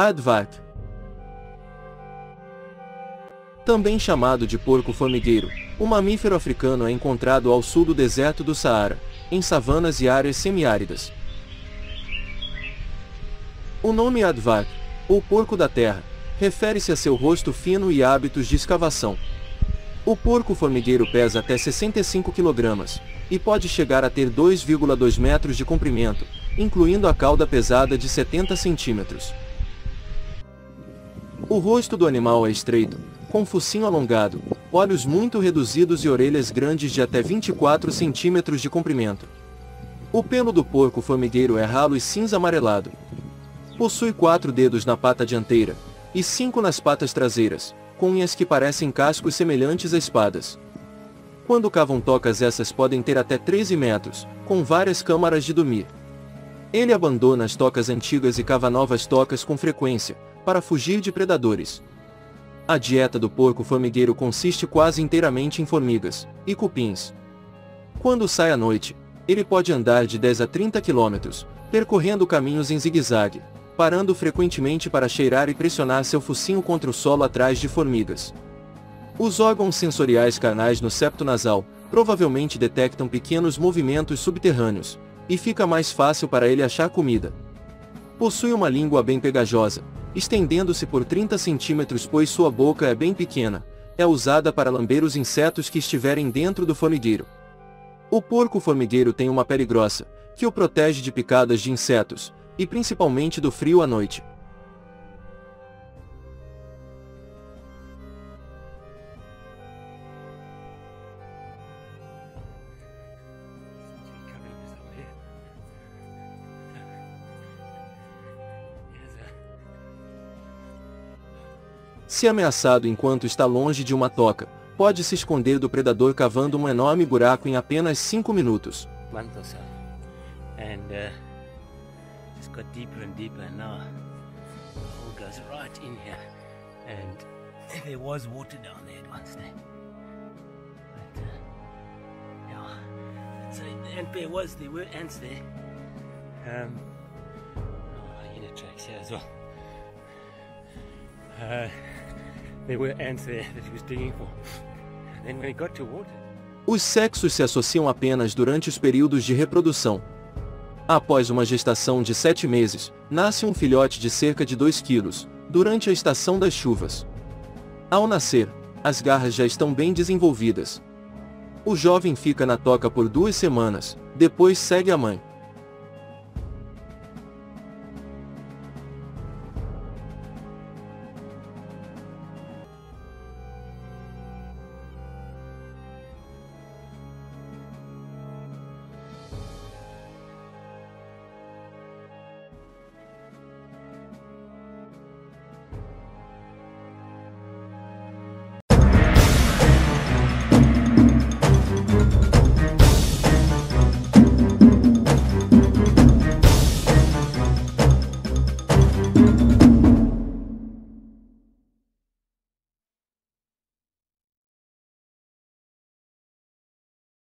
Advac. Também chamado de porco formigueiro, o mamífero africano é encontrado ao sul do deserto do Saara, em savanas e áreas semiáridas. O nome Advac, ou porco da terra, refere-se a seu rosto fino e hábitos de escavação. O porco formigueiro pesa até 65 kg e pode chegar a ter 2,2 metros de comprimento, incluindo a cauda pesada de 70 centímetros. O rosto do animal é estreito, com focinho alongado, olhos muito reduzidos e orelhas grandes de até 24 centímetros de comprimento. O pelo do porco formigueiro é ralo e cinza amarelado. Possui quatro dedos na pata dianteira, e cinco nas patas traseiras, com unhas que parecem cascos semelhantes a espadas. Quando cavam tocas essas podem ter até 13 metros, com várias câmaras de dormir. Ele abandona as tocas antigas e cava novas tocas com frequência, para fugir de predadores. A dieta do porco formigueiro consiste quase inteiramente em formigas e cupins. Quando sai à noite, ele pode andar de 10 a 30 quilômetros, percorrendo caminhos em zigue-zague, parando frequentemente para cheirar e pressionar seu focinho contra o solo atrás de formigas. Os órgãos sensoriais carnais no septo nasal provavelmente detectam pequenos movimentos subterrâneos, e fica mais fácil para ele achar comida. Possui uma língua bem pegajosa, estendendo-se por 30 centímetros pois sua boca é bem pequena, é usada para lamber os insetos que estiverem dentro do formigueiro. O porco formigueiro tem uma pele grossa, que o protege de picadas de insetos, e principalmente do frio à noite. Se ameaçado enquanto está longe de uma toca, pode se esconder do predador cavando um enorme buraco em apenas 5 minutos. Uh, Os sexos se associam apenas durante os períodos de reprodução, Após uma gestação de 7 meses, nasce um filhote de cerca de 2 quilos, durante a estação das chuvas. Ao nascer, as garras já estão bem desenvolvidas. O jovem fica na toca por duas semanas, depois segue a mãe.